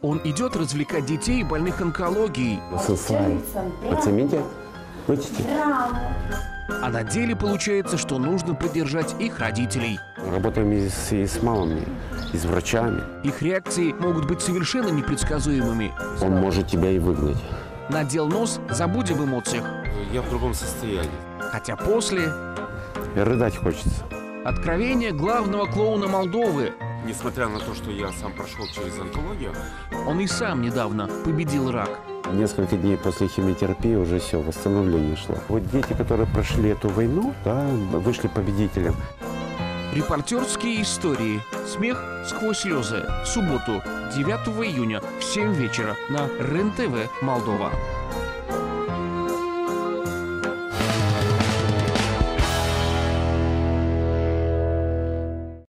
Он идет развлекать детей, больных онкологией. Поднимите. Вытяните. а на деле получается, что нужно поддержать их родителей. Работаем и с, и с мамами, и с врачами. Их реакции могут быть совершенно непредсказуемыми. Он может тебя и выгнать. Надел нос, забудь об эмоциях. Я в другом состоянии. Хотя после И рыдать хочется. Откровения главного клоуна Молдовы Несмотря на то, что я сам прошел через онкологию, он и сам недавно победил рак. Несколько дней после химиотерапии уже все, восстановление шло. Вот дети, которые прошли эту войну, да, вышли победителем. Репортерские истории. Смех сквозь слезы. В субботу, 9 июня в 7 вечера на РЕН-ТВ Молдова.